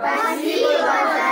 Passiva